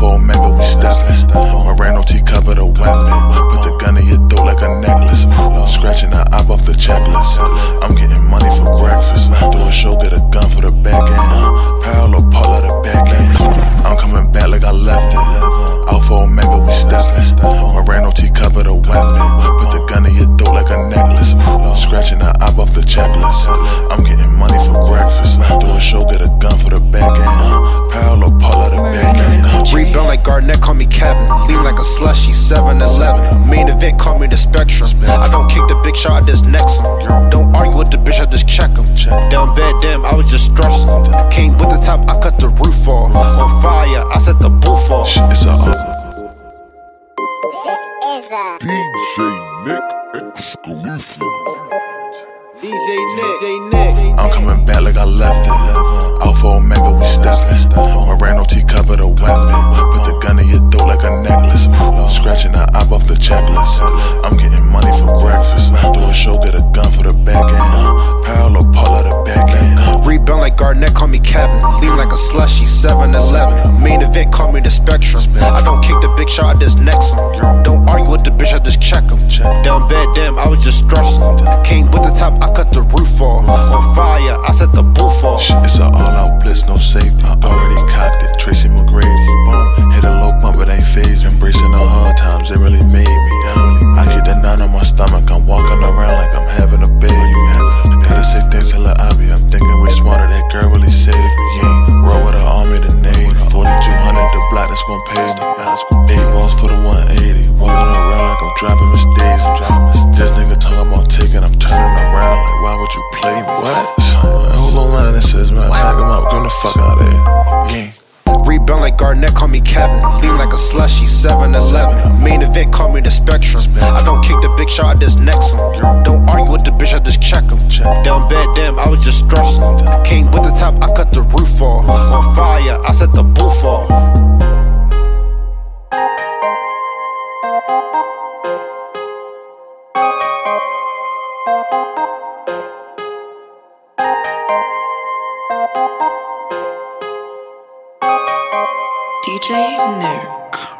Alpha Omega, we steppin'. Marino T covered a weapon. Put the gun in your throat like a necklace. Scratching the op off the checklist. I'm getting money for breakfast. Do a show, get a gun for the back end. Parallel Paula the back end. I'm coming back like I left it. Alpha Omega, we steppin'. A slushy, 7 Eleven. Main event, call me the Spectrum. I don't kick the big shot, I just next him. Don't argue with the bitch, I just check him. Down bad, damn, I was just stressing. Came with the top, I cut the roof off. On fire, I set the booth off. It's a uh, This is a DJ Nick exclusive. DJ Nick, DJ Nick. I'm coming back like I left it. Garnett, call me Kevin. Lean like a slushy, 7 Eleven. Main event, call me the Spectrum. I don't kick the big shot, I just next him. Don't argue with the bitch, I just check him. Down bad, damn, I was just stressing. Came with the top, I cut the gon' pay me. Eight balls for the 180. Rolling around like I'm driving Miss Daisy. This nigga talking about taking, I'm turning around. Like, why would you play me? What? Hold on, man. This is man. Knock him out. Get the fuck out of here. Rebound like Garnett, call me Kevin. Lean like a slushy, 7 Eleven. Main event, call me the Spectrum. I don't kick the big shot, I just next him. Don't argue with the bitch, I just check him. Down bad, damn, I was just stressing. Came with the top, I cut the roof off. On fire, I set the DJ Nuke.